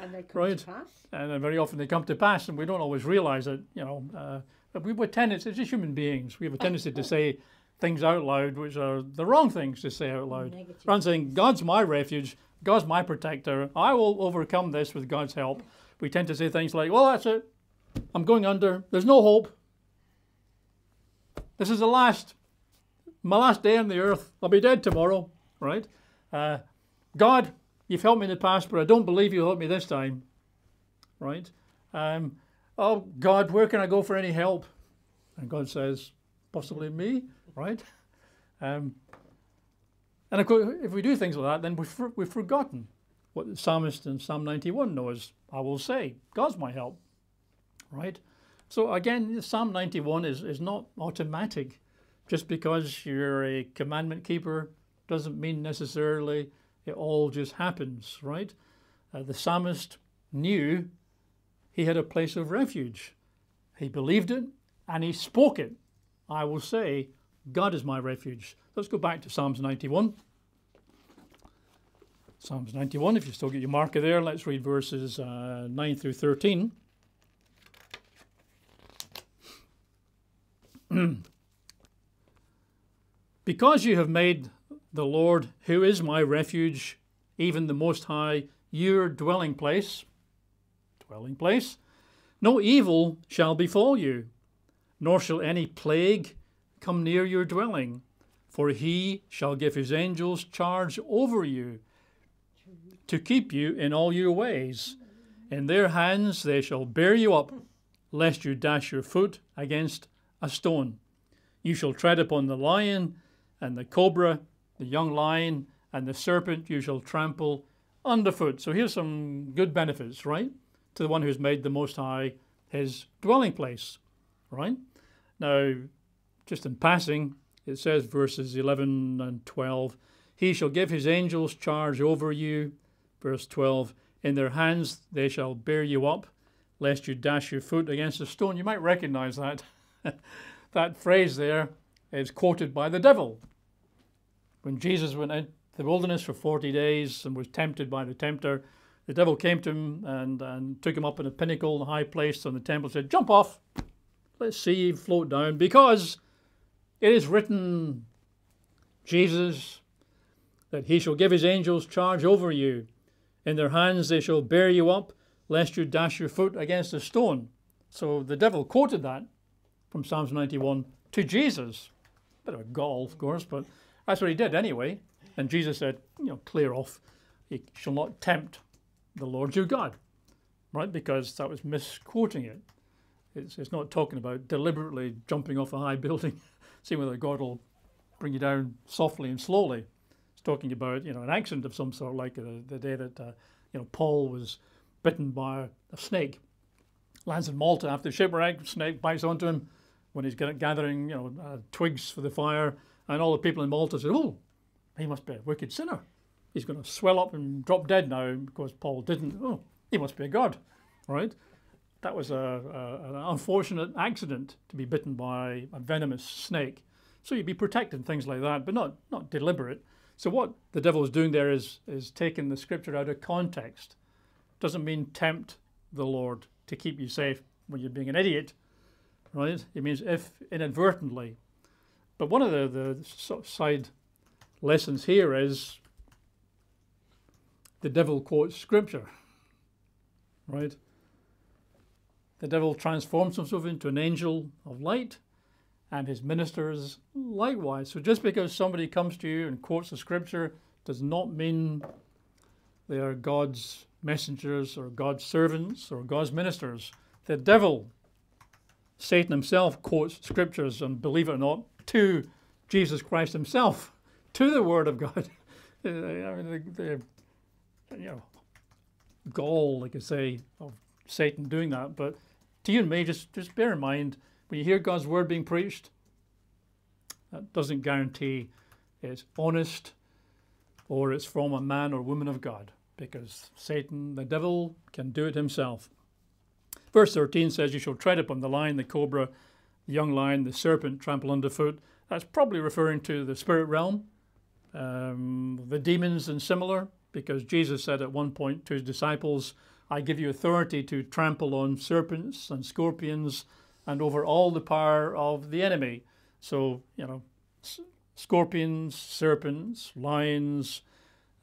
And they come Right. to pass. and very often they come to pass, and we don't always realise it. You know, uh, we tendency, as just human beings, we have a tendency to say things out loud which are the wrong things to say out loud. Negative. Rather saying, God's my refuge, God's my protector, I will overcome this with God's help. We tend to say things like, well, that's it, I'm going under, there's no hope. This is the last, my last day on the earth, I'll be dead tomorrow, right? Uh, God, you've helped me in the past, but I don't believe you'll help me this time, right? Um, oh, God, where can I go for any help? And God says, possibly me, right? Um, and of course, if we do things like that, then we've, for- we've forgotten what the psalmist in Psalm 91 knows. I will say, God's my help, right? So again, Psalm 91 is, is not automatic. Just because you're a commandment keeper doesn't mean necessarily it all just happens, right? Uh, the psalmist knew he had a place of refuge. He believed it and he spoke it. I will say, God is my refuge. Let's go back to Psalms 91. Psalms 91, if you still get your marker there, let's read verses uh, 9 through 13. because you have made the Lord, who is my refuge, even the Most High, your dwelling place, dwelling place, no evil shall befall you, nor shall any plague come near your dwelling. For he shall give his angels charge over you to keep you in all your ways. In their hands they shall bear you up, lest you dash your foot against a stone. You shall tread upon the lion and the cobra, the young lion and the serpent you shall trample underfoot. So here's some good benefits, right? To the one who's made the Most High his dwelling place, right? Now, just in passing, it says verses 11 and 12 He shall give his angels charge over you. Verse 12 In their hands they shall bear you up, lest you dash your foot against a stone. You might recognize that. that phrase there is quoted by the devil. When Jesus went into the wilderness for 40 days and was tempted by the tempter, the devil came to him and, and took him up in a pinnacle, a high place on the temple, said, Jump off, let's see you float down, because it is written, Jesus, that he shall give his angels charge over you. In their hands they shall bear you up, lest you dash your foot against a stone. So the devil quoted that from Psalms 91 to Jesus. Bit of a gall, of course, but that's what he did anyway. And Jesus said, you know, clear off. You shall not tempt the Lord your God, right? Because that was misquoting it. It's, it's not talking about deliberately jumping off a high building, seeing whether God will bring you down softly and slowly. It's talking about, you know, an accident of some sort, like the, the day that, uh, you know, Paul was bitten by a snake. Lands in Malta after the shipwreck, snake bites onto him when he's gathering, you know, uh, twigs for the fire, and all the people in Malta said, "Oh, he must be a wicked sinner. He's going to swell up and drop dead now because Paul didn't. Oh, he must be a god, right?" That was a, a, an unfortunate accident to be bitten by a venomous snake. So you'd be protected things like that, but not not deliberate. So what the devil is doing there is is taking the scripture out of context. Doesn't mean tempt the Lord to keep you safe when you're being an idiot, right? It means if inadvertently. But one of the, the sort of side lessons here is the devil quotes scripture, right? The devil transforms himself into an angel of light and his ministers likewise. So just because somebody comes to you and quotes the scripture does not mean they are God's messengers or God's servants or God's ministers. The devil, Satan himself, quotes scriptures and believe it or not, to Jesus Christ himself, to the Word of God. I mean, the, the you know, gall, like I say, of Satan doing that. But to you and me, just, just bear in mind when you hear God's word being preached, that doesn't guarantee it's honest or it's from a man or woman of God because Satan, the devil, can do it himself. Verse 13 says, You shall tread upon the lion, the cobra, the young lion, the serpent, trample underfoot. That's probably referring to the spirit realm, um, the demons and similar, because Jesus said at one point to his disciples, I give you authority to trample on serpents and scorpions and over all the power of the enemy. So, you know, scorpions, serpents, lions,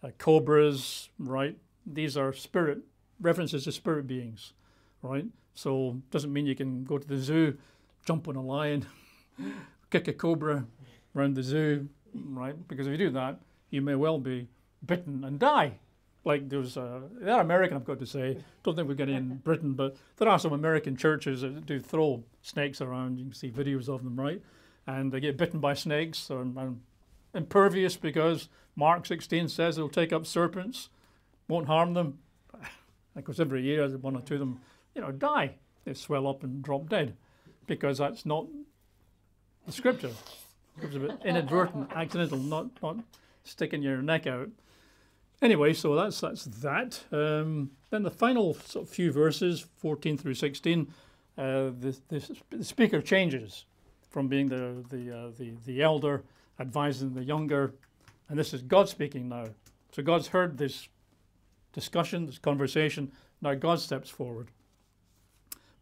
uh, cobras, right? These are spirit references to spirit beings, right? So doesn't mean you can go to the zoo, jump on a lion, kick a cobra around the zoo, right? Because if you do that, you may well be bitten and die. Like there's, uh, they're American, I've got to say. Don't think we're getting in Britain, but there are some American churches that do throw snakes around. You can see videos of them, right? And they get bitten by snakes. and impervious because Mark 16 says it'll take up serpents, won't harm them. Of course, every year one or two of them, you know, die. They swell up and drop dead because that's not the scripture. It was a bit inadvertent, accidental, not not sticking your neck out. Anyway, so that's that's that. Um, then the final sort of few verses, 14 through 16, uh, the, the, the speaker changes from being the the uh, the, the elder advising the younger, and this is God speaking now. So God's heard this discussion, this conversation. Now God steps forward.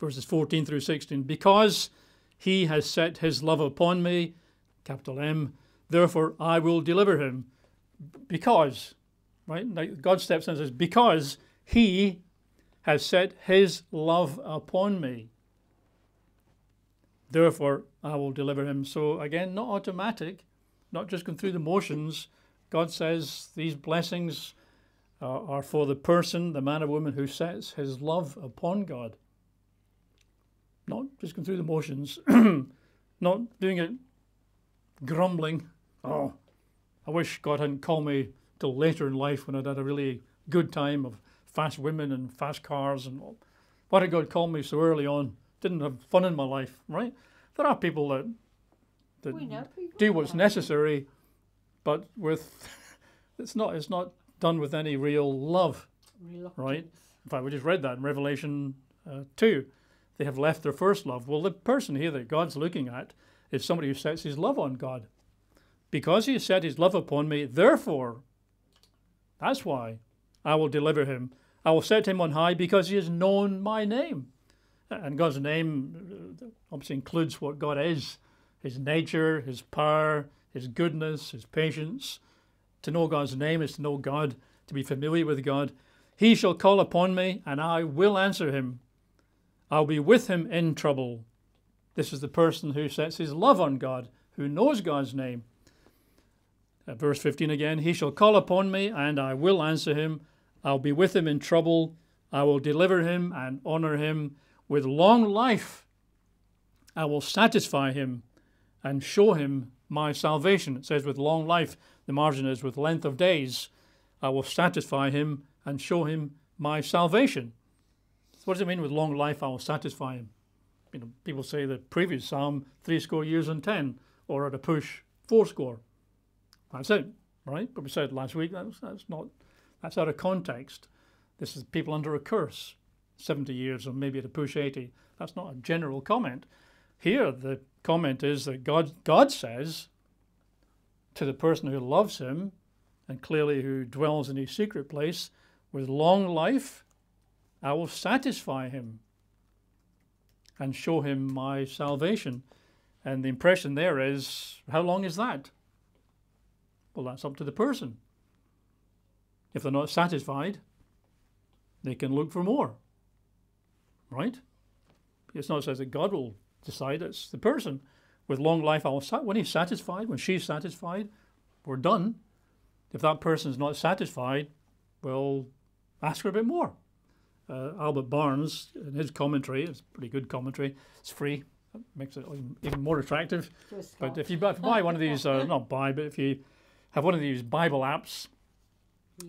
Verses 14 through 16. Because he has set his love upon me, capital M, therefore I will deliver him. Because, right? Now God steps in and says, Because he has set his love upon me. Therefore, I will deliver him. So, again, not automatic, not just going through the motions. God says these blessings are for the person, the man or woman who sets his love upon God. Not just going through the motions, not doing it grumbling. Oh, I wish God hadn't called me till later in life when I'd had a really good time of fast women and fast cars and all. Why did God call me so early on? Didn't have fun in my life, right? There are people that that do what's necessary, but with it's not it's not done with any real love, right? In fact, we just read that in Revelation uh, 2. They have left their first love. Well, the person here that God's looking at is somebody who sets his love on God. Because he has set his love upon me, therefore, that's why I will deliver him. I will set him on high because he has known my name. And God's name uh, obviously includes what God is his nature, his power, his goodness, his patience, to know God's name is to know God, to be familiar with God. He shall call upon me, and I will answer him. I'll be with him in trouble. This is the person who sets his love on God, who knows God's name. Uh, verse 15 again He shall call upon me, and I will answer him. I'll be with him in trouble. I will deliver him and honor him. With long life, I will satisfy him and show him my salvation. It says, with long life, the margin is with length of days, I will satisfy him and show him my salvation. So what does it mean with long life, I will satisfy him? You know, people say the previous psalm, three score years and ten, or at a push, four score. That's it, right? But we said last week that's, that's not that's out of context. This is people under a curse, 70 years or maybe at a push 80. That's not a general comment. Here, the comment is that God, God says to the person who loves him and clearly who dwells in his secret place, with long life, I will satisfy him and show him my salvation. And the impression there is, how long is that? Well, that's up to the person. If they're not satisfied, they can look for more. Right? It's not says that God will decide it's the person. With long life, I'll sat- when he's satisfied, when she's satisfied, we're done. If that person's not satisfied, well, ask her a bit more. Uh, Albert Barnes, in his commentary, it's pretty good commentary. It's free, that makes it even more attractive. But if you, buy, if you buy one of these, uh, not buy, but if you have one of these Bible apps,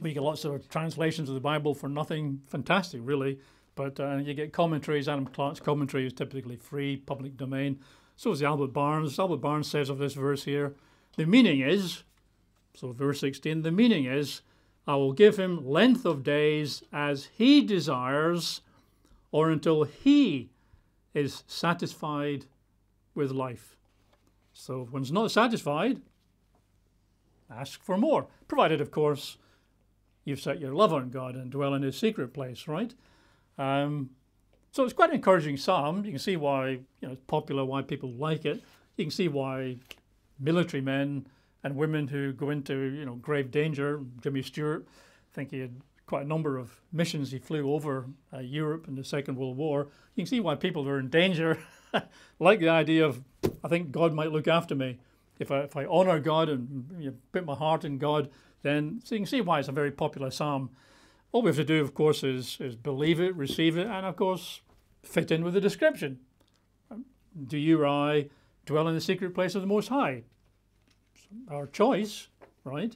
we get lots of translations of the Bible for nothing. Fantastic, really. But uh, you get commentaries. Adam Clarke's commentary is typically free, public domain. So is the Albert Barnes. Albert Barnes says of this verse here, the meaning is, so verse 16, the meaning is, I will give him length of days as he desires, or until he is satisfied with life. So if one's not satisfied, ask for more, provided, of course, you've set your love on God and dwell in his secret place, right? Um, so it's quite an encouraging psalm. You can see why you know, it's popular, why people like it. You can see why military men and women who go into you know grave danger. Jimmy Stewart, I think he had quite a number of missions he flew over uh, Europe in the Second World War. You can see why people are in danger like the idea of I think God might look after me if I if I honor God and you know, put my heart in God. Then so you can see why it's a very popular psalm. All we have to do, of course, is is believe it, receive it, and of course fit in with the description. Do you or I dwell in the secret place of the Most High? Our choice, right?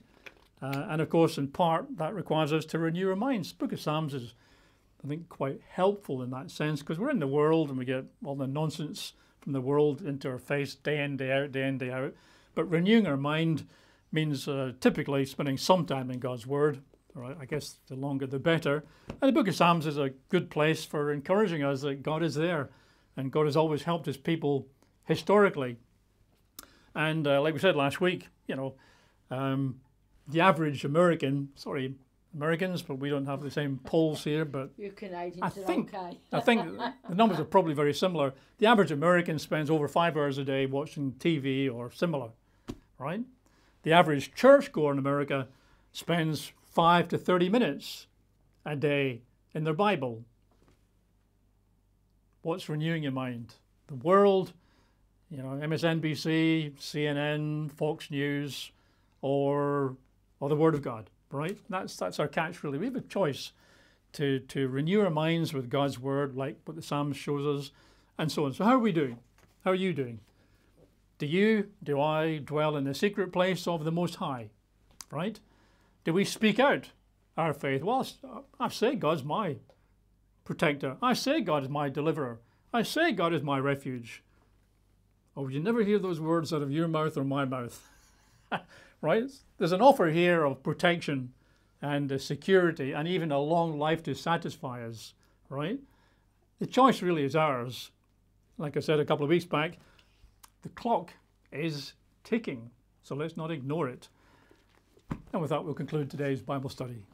Uh, and of course, in part, that requires us to renew our minds. Book of Psalms is, I think, quite helpful in that sense because we're in the world and we get all the nonsense from the world into our face day in, day out, day in, day out. But renewing our mind means uh, typically spending some time in God's Word. Right? I guess the longer the better. And the Book of Psalms is a good place for encouraging us that God is there and God has always helped His people historically. And uh, like we said last week, you know, um, the average American, sorry, Americans, but we don't have the same polls here. But You Canadians I think okay. I think the numbers are probably very similar. The average American spends over five hours a day watching TV or similar, right? The average churchgoer in America spends five to thirty minutes a day in their Bible. What's renewing your mind? The world, you know, MSNBC, CNN, Fox News, or or the Word of God, right? That's that's our catch really. We have a choice to to renew our minds with God's Word, like what the Psalms shows us, and so on. So how are we doing? How are you doing? Do you, do I dwell in the secret place of the Most High? Right? Do we speak out our faith? Well, uh, I say God's my protector. I say God is my deliverer. I say God is my refuge. Oh, you never hear those words out of your mouth or my mouth. right? There's an offer here of protection and uh, security and even a long life to satisfy us, right? The choice really is ours. Like I said a couple of weeks back, the clock is ticking, so let's not ignore it. And with that, we'll conclude today's Bible study.